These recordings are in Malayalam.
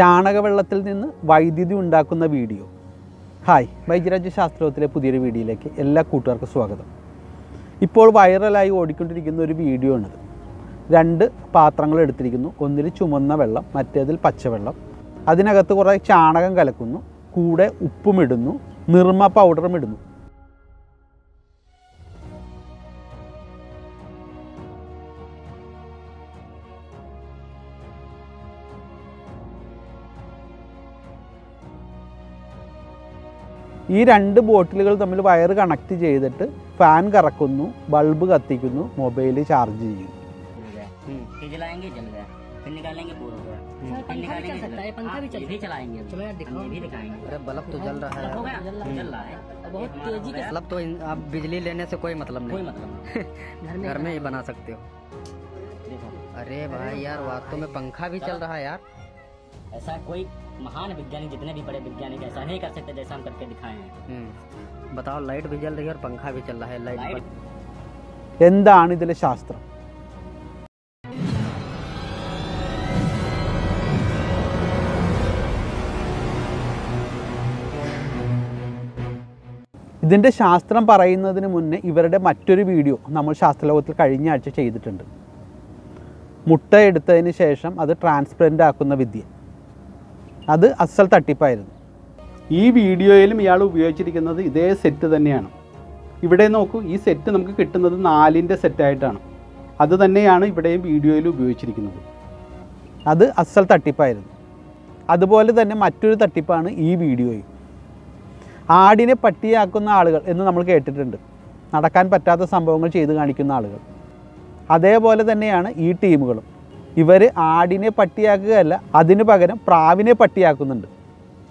ചാണകവെള്ളത്തിൽ നിന്ന് വൈദ്യുതി ഉണ്ടാക്കുന്ന വീഡിയോ. ഹായ് വൈദ്യരാജ്യ ശാസ്ത്രത്തിലെ പുതിയൊരു വീഡിയോയിലേക്ക് എല്ലാ കൂട്ടുകാർക്കും സ്വാഗതം. ഇപ്പോൾ വൈറലായി ഓടിക്കൊണ്ടിരിക്കുന്ന ഒരു വീഡിയോ ആണിത്. രണ്ട് പാത്രങ്ങൾ എടുത്തിരിക്കുന്നു. ഒന്നിൽ ചുമന്ന വെള്ളം മറ്റേതിൽ പച്ചവെള്ളം. അതിനകത്ത് കുറേ ചാണകം കലക്കുന്നു. കൂടെ ഉപ്പും ഇടുന്നു. നിർമ്മ പൗഡറും ഇടുന്നു. ഈ രണ്ട് ബോട്ടിലുകൾ തമ്മിൽ വയർ കണക്ട് ചെയ്തിട്ട് ഫാൻ കറക്കുന്നു ബൾബ് കത്തിക്കുന്നു മൊബൈൽ ചാർജ് ചെയ്യുന്നു फिर जलाएंगे जल गया फिर निकालेंगे पूरा पूरा सर, फिर पंखा भी निकालेंगे चल सकता है, पंखा भी हाँ, चल ये भी चलाएंगे अभी। चलो यार, दिखाओ। ये भी दिखाएंगे अरे बल्ब तो जल रहा हो है गया जल जल रहा है बहुत तेजी के बल्ब तो इन- आप बिजली लेने से कोई मतलब कोई नहीं मतलब नहीं घर में घर में ही बना सकते हो देखो अरे भाई यार वास्तव में पंखा भी चल रहा है यार ऐसा कोई महान वैज्ञानिक जितने भी बड़े वैज्ञानिक ऐसा नहीं कर सकते जैसा हम करके दिखाए हैं हम्म। बताओ लाइट भी जल रही है और पंखा भी चल रहा है लाइट लाइट എന്താണ് ഇതിലെ ശാസ്ത്രം ഇതിൻ്റെ ശാസ്ത്രം പറയുന്നതിന് മുന്നേ ഇവരുടെ മറ്റൊരു വീഡിയോ നമ്മൾ ശാസ്ത്രലോകത്തിൽ കഴിഞ്ഞ ആഴ്ച ചെയ്തിട്ടുണ്ട് മുട്ട എടുത്തതിന് ശേഷം അത് ട്രാൻസ്പെറൻ്റ് ആക്കുന്ന വിദ്യ അത് അസൽ തട്ടിപ്പായിരുന്നു. ഈ വീഡിയോയിലും ഇയാൾ ഉപയോഗിച്ചിരിക്കുന്നത് ഇതേ സെറ്റ് തന്നെയാണ്. ഇവിടെ നോക്കൂ ഈ സെറ്റ് നമുക്ക് കിട്ടുന്നത് നാലിന്റെ സെറ്റായിട്ടാണ് അത് തന്നെയാണ് ഇവിടെയും വീഡിയോയിൽ ഉപയോഗിച്ചിരിക്കുന്നത്. അത് അസൽ തട്ടിപ്പായിരുന്നു. അതുപോലെ തന്നെ മറ്റൊരു തട്ടിപ്പാണ് ഈ വീഡിയോയിൽ ആടിനെ പട്ടിയാക്കുന്ന ആളുകൾ എന്ന് നമ്മൾ കേട്ടിട്ടുണ്ട്. നടക്കാൻ പറ്റാത്ത സംഭവങ്ങൾ ചെയ്ത് കാണിക്കുന്ന ആളുകൾ. അതേപോലെ തന്നെയാണ് ഈ ടീമുകളും. ഇവർ ആടിനെ പട്ടിയാക്കുകയല്ല അതിനു പകരം പ്രാവിനെ പട്ടിയാക്കുന്നുണ്ട്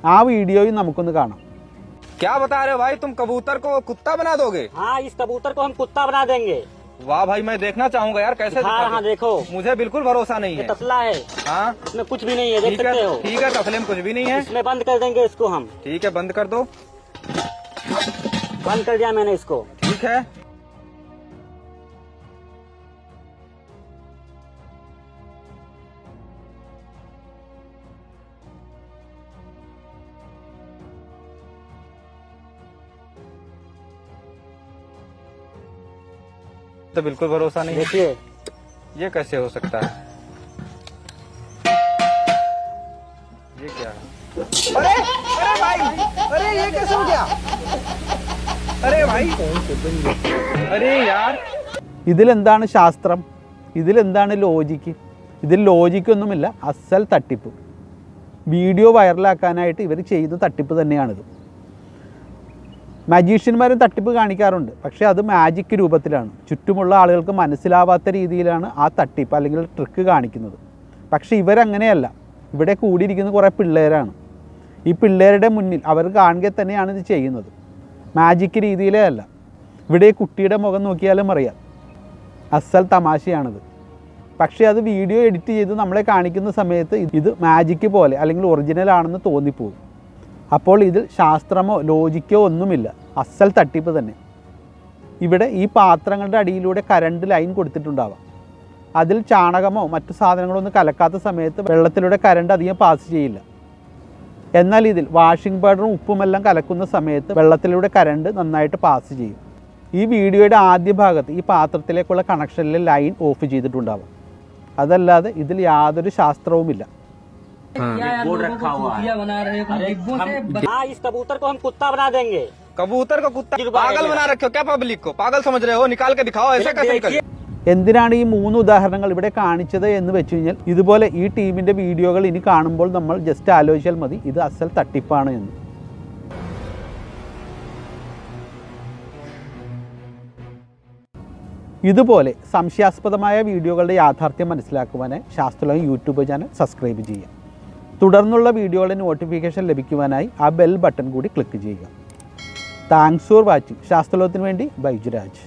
ആ വീഡിയോയും നമുക്കൊന്ന് കാണാം क्या बता रहे हो भाई तुम कबूतर को कुत्ता बना दोगे हाँ इस कबूतर को हम कुत्ता बना देंगे वाह भाई मैं देखना चाहूंगा यार कैसे हाँ दिखा हाँ दो? देखो मुझे बिल्कुल भरोसा नहीं ये है तसला है हाँ इसमें कुछ भी नहीं है देख ठीक सकते है हो ठीक है तसले में कुछ भी नहीं है इसमें बंद कर देंगे इसको हम ठीक है बंद कर दो बंद कर दिया मैंने इसको ठीक है तो बिल्कुल भरोसा नहीं है देखिए ये कैसे हो सकता है ये क्या है अरे अरे भाई अरे ये कैसे हो गया अरे भाई अरे यार ഇതിലെന്താണ് ശാസ്ത്രം ഇതിലെന്താണ് ലോജിക്ക് ഇതിൽ ലോജിക്കൊന്നുമില്ല അസൽ തട്ടിപ്പ് വീഡിയോ വൈറലാക്കാനായിട്ട് ഇവർ ചെയ്ത തട്ടിപ്പ് തന്നെയാണിത് മജീഷ്യന്മാരും തട്ടിപ്പ് കാണിക്കാറുണ്ട്. പക്ഷേ അത് മാജിക് രൂപത്തിലാണ്. ചുറ്റുമുള്ള ആളുകൾക്ക് മനസ്സിലാവാത്ത രീതിയിലാണ് ആ തട്ടിപ്പ് അല്ലെങ്കിൽ ട്രിക്ക് കാണിക്കുന്നത്. പക്ഷേ ഇവരങ്ങനെയല്ല. ഇവിടെ കൂടിയിരിക്കുന്ന കുറേ പിള്ളേരാണ്. ഈ പിള്ളേരുടെ മുന്നിൽ അവർ കാണുക തന്നെയാണ് ഇത് ചെയ്യുന്നത്. മാജിക് രീതിയിലേ അല്ല. ഇവിടെ കുട്ടിയുടെ മുഖം നോക്കിയാലും അറിയാം. അസൽ തമാശയാണത്. പക്ഷേ അത് വീഡിയോ എഡിറ്റ് ചെയ്ത് നമ്മളെ കാണിക്കുന്ന സമയത്ത് ഇത് മാജിക്ക് പോലെ അല്ലെങ്കിൽ ഒറിജിനൽ ആണെന്ന് തോന്നിപ്പോകും. അപ്പോൾ ഇതിൽ ശാസ്ത്രമോ ലോജിക്കോ ഒന്നുമില്ല. അസൽ തട്ടിപ്പ് തന്നെ. ഇവിടെ ഈ പാത്രങ്ങളുടെ അടിയിലൂടെ കരണ്ട് ലൈൻ കൊടുത്തിട്ടുണ്ടാവാം. അതിൽ ചാണകമോ മറ്റു സാധനങ്ങളോ ഒന്നും കലക്കാത്ത സമയത്ത് വെള്ളത്തിലൂടെ കരണ്ട് അധികം പാസ് ചെയ്യില്ല. എന്നാൽ ഇതിൽ വാഷിംഗ് പൗഡറും ഉപ്പുമെല്ലാം കലക്കുന്ന സമയത്ത് വെള്ളത്തിലൂടെ കരണ്ട് നന്നായിട്ട് പാസ് ചെയ്യും. ഈ വീഡിയോയുടെ ആദ്യ ഭാഗത്ത് ഈ പാത്രത്തിലേക്കുള്ള കണക്ഷനിലെ ലൈൻ ഓഫ് ചെയ്തിട്ടുണ്ടാവാം. അതല്ലാതെ ഇതിൽ യാതൊരു ശാസ്ത്രവുമില്ല. बोर्ड रखा हुआ है बना रहे हो अरे हम हाँ इस कबूतर को हम कुत्ता बना देंगे कबूतर को कुत्ता गिरवा पागल दिया। बना रखे हो क्या पब्लिक को पागल समझ रहे हो निकाल के दिखाओ ऐसे कैसे निकल देखिए എന്തിനാണ് ഈ മൂന്ന് ഉദാഹരണങ്ങൾ ഇവിടെ കാണിച്ചത് എന്ന് വെച്ച് കഴിഞ്ഞാൽ ഇതുപോലെ ഈ ടീമിൻ്റെ വീഡിയോകൾ ഇനി കാണുമ്പോൾ നമ്മൾ ജസ്റ്റ് ആലോചിച്ചാൽ മതി ഇത് അസൽ തട്ടിപ്പാണ് എന്ന് ഇതുപോലെ സംശയാസ്പദമായ വീഡിയോകളുടെ യാഥാർത്ഥ്യം മനസ്സിലാക്കുവാനായി ശാസ്ത്രലോകം യൂട്യൂബ് ചാനൽ സബ്സ്ക്രൈബ് ചെയ്യുക തുടർന്നുള്ള വീഡിയോയുടെ നോട്ടിഫിക്കേഷൻ ലഭിക്കുവാനായി ആ ബെൽ ബട്ടൺ കൂടി ക്ലിക്ക് ചെയ്യുക. താങ്ക്സ് ഫോർ വാച്ചിങ് ശാസ്ത്രലോകത്തിന് വേണ്ടി ബൈജുരാജ്.